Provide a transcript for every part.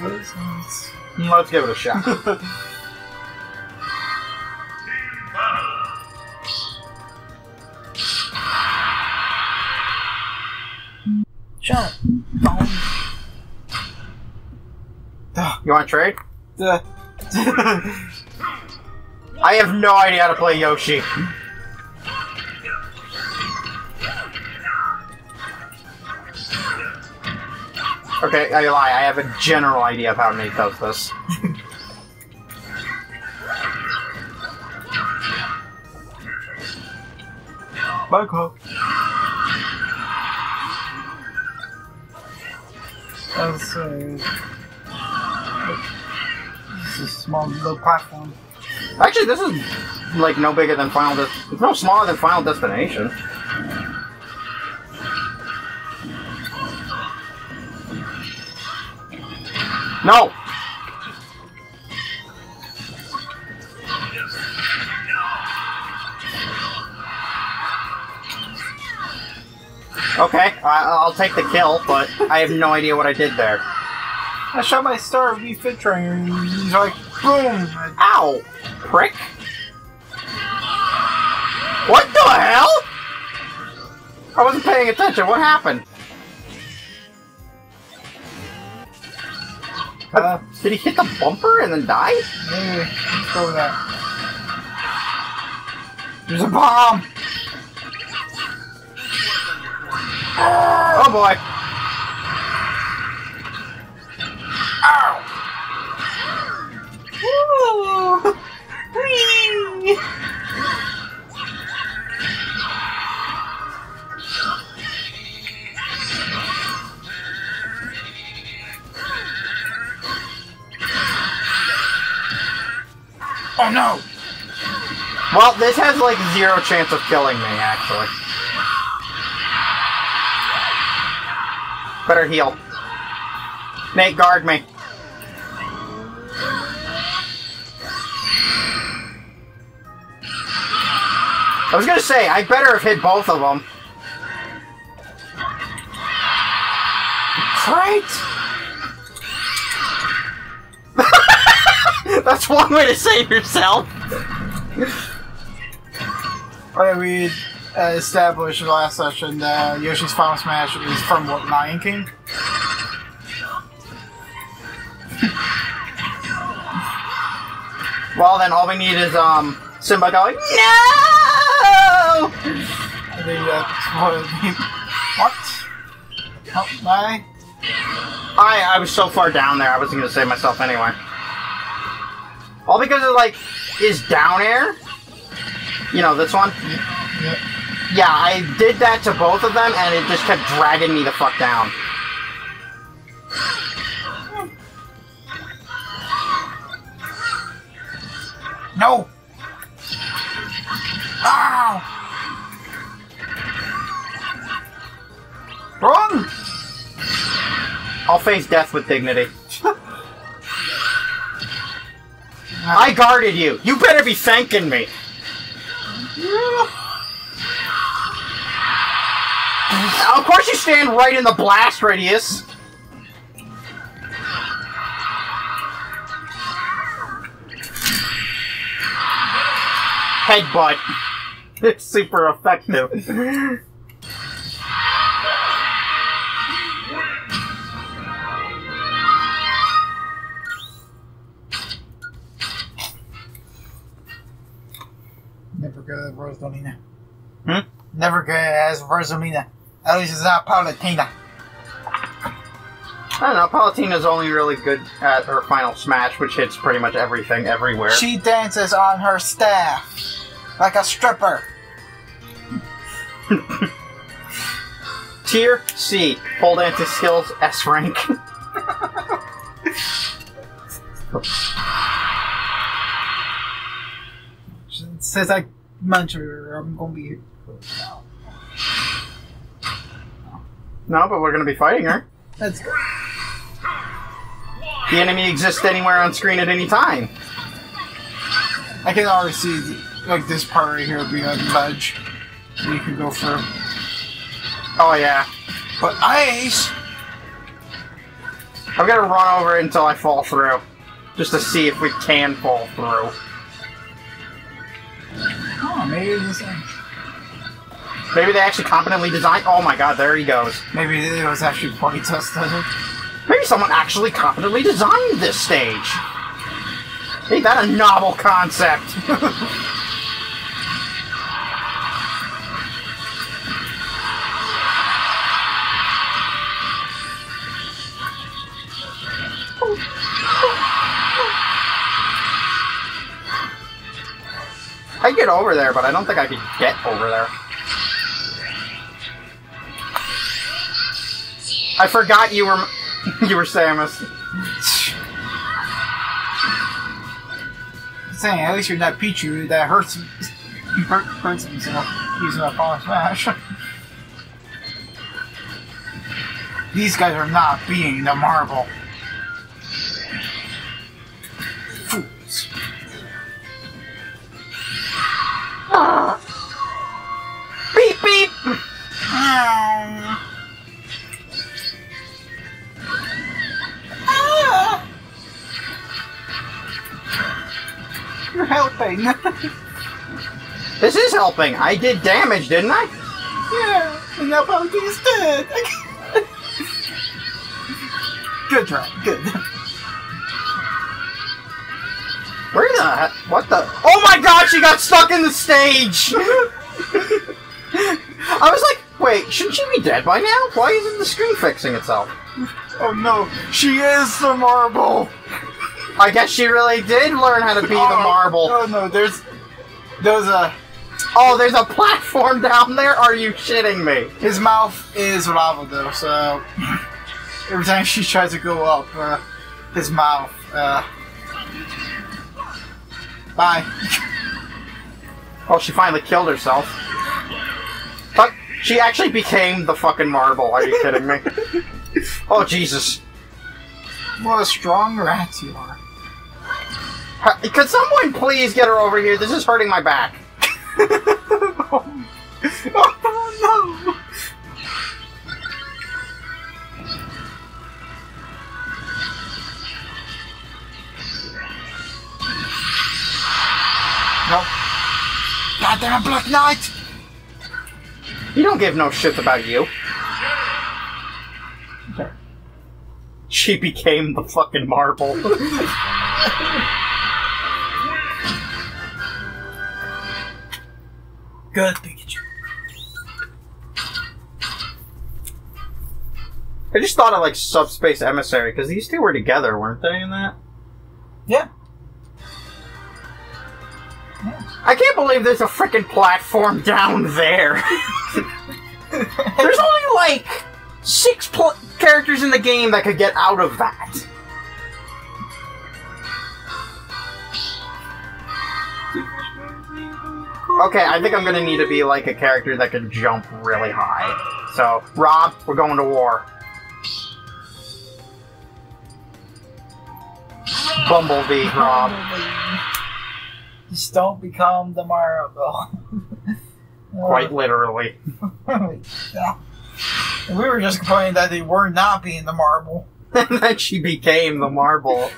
this. and it's- Let's give it a shot. Shut up. Phone. You want to trade? I have no idea how to play Yoshi. Okay, I lie. I have a general idea of how Nate does this. Bug hook. That's uh, this is a small little platform. Actually, this is like no bigger than Final. Des- it's no smaller than Final Destination. No. Okay, I- I'll take the kill, but I have no idea what I did there. I shot my star Wii Fit Trainer and he's like, boom! Ow! Prick! What the hell? I wasn't paying attention. What happened? Uh, Did he hit the bumper and then die? maybe, let's go with that. There's a bomb! Oh boy. Ow! Woo! Whee! Oh no! Well, this has like zero chance of killing me, actually. Better heal. Nate, guard me. I was gonna say, I better have hit both of them. Great! That's one way to save yourself. Okay, we uh, established last session that Yoshi's Final Smash is from what, Lion King? Well, then all we need is um Simba going no. I think that's what it means. What? Oh, bye. I I was so far down there, I wasn't gonna save myself anyway. All because of, like is down air. You know this one. Yep. Yeah, I did that to both of them, and it just kept dragging me the fuck down. No! Ah! Ow! Run! I'll face death with dignity. I guarded you. You better be thanking me. Of course you stand right in the blast radius. Headbutt. It's super effective. Never good at Rosalina. Hmm? Never good as Rosalina. At least it's not Palutena. I don't know, Palutena's only really good at her final smash, which hits pretty much everything everywhere. She dances on her staff like a stripper. Tier C. Hold anti skills S rank. She says I munch her, I'm gonna be. no, but we're gonna be fighting her. Let's. The enemy exists anywhere on screen at any time. I can already see like this part right here being a ledge. that You can go through. Oh yeah. But ice. I'm gonna run over it until I fall through. Just to see if we can fall through. Oh, maybe they actually competently designed. Oh my god, there he goes. Maybe it was actually playtested. Uh, maybe someone actually competently designed this stage. Ain't that a novel concept? get over there, but I don't think I could get over there. I forgot you were you were Samus. Saying, at least you're not Pichu that hurts hurt, hurts himself using a false smash. These guys are not being the marble. Helping. This is helping. I did damage, didn't I? yeah, and now is dead. good try, good. Where the? What the? Oh my god, she got stuck in the stage! I was like, wait, shouldn't she be dead by now? Why isn't the screen fixing itself? Oh no, she is the marble. I guess she really did learn how to be the Oh, marble. Oh no, there's there's a Oh, there's a platform down there? Are you shitting me? his mouth is lava though, so every time she tries to go up, uh, his mouth. Uh, bye. Oh, she finally killed herself. But she actually became the fucking marble. Are you kidding me? Oh, Jesus. What a strong rat you are. Could someone please get her over here? This is hurting my back. oh, no. Nope. Goddamn Black Knight! You don't give no shit about you. She became the fucking marble. Good Pikachu. I just thought of like Subspace Emissary because these two were together, weren't they? In that, Yeah. I can't believe there's a freaking platform down there. there's only like six characters in the game that could get out of that. Okay, I think I'm gonna need to be like a character that can jump really high. So, Rob, we're going to war. Bumblebee, Rob. Just don't become the marble. Quite literally. yeah. And we were just complaining that they were not being the marble. and then she became the marble.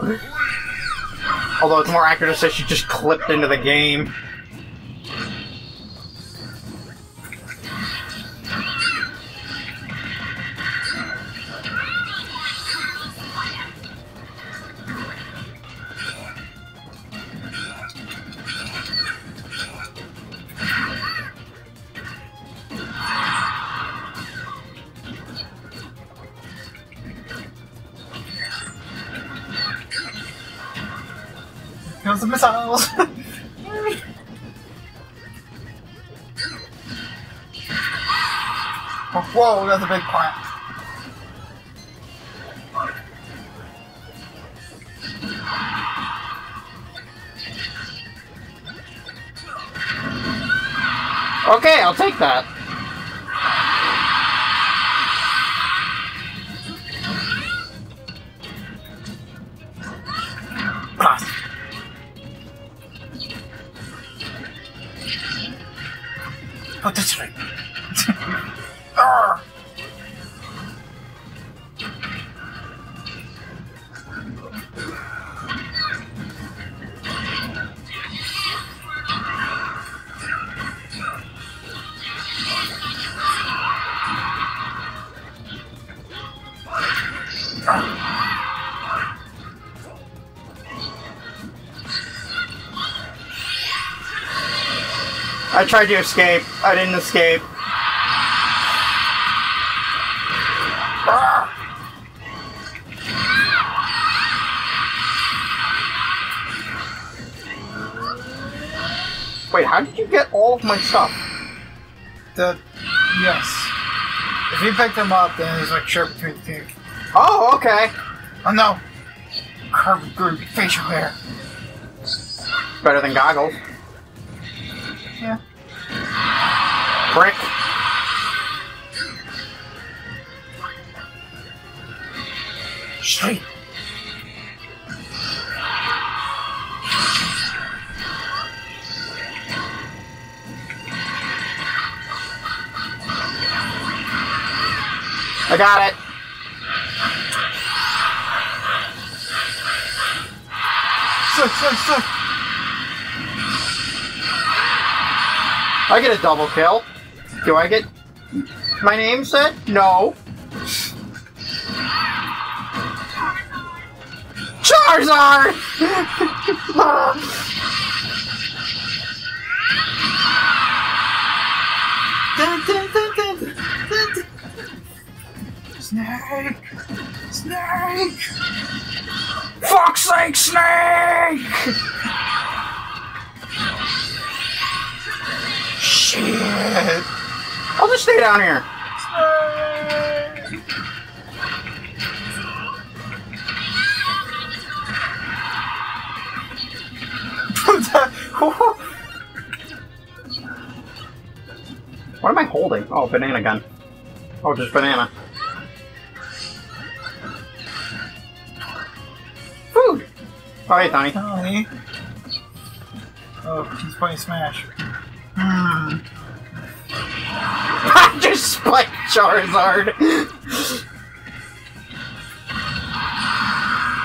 Although it's more accurate to say she just clipped into the game. Missiles. oh, whoa, that's a big plant. Okay, I'll take that. Oh, that's right. I tried to escape. I didn't escape. Wait, how did you get all of my stuff? The yes. If you pick them up, then there's like share between the two. Oh, okay. Oh no! Carved good facial hair. Better than goggles. Yeah. Brick. Straight. I got it. Suck, suck, suck. I get a double kill. Do I get my name said? No. Charizard! Snake! Snake! Fuck's sake, Snake! Shit! I'll just stay down here. What am I holding? Oh, banana gun. Oh, just banana. Food! Oh, Tony. Tony. Oh, he's playing Smash. Hmm. I just spiked Charizard!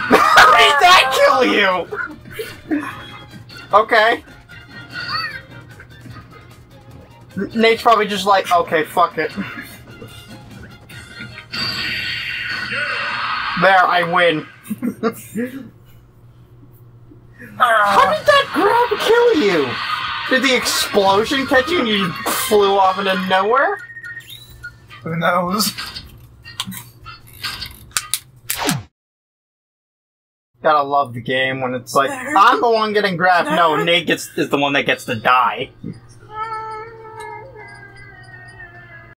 How did that kill you? Okay. Nate's probably just like, okay, fuck it. There, I win. How did that grab kill you? Did the explosion catch you and you flew off into nowhere? Who knows? Gotta love the game when it's like I'm the one getting grabbed. No, Nate gets is the one that gets to die.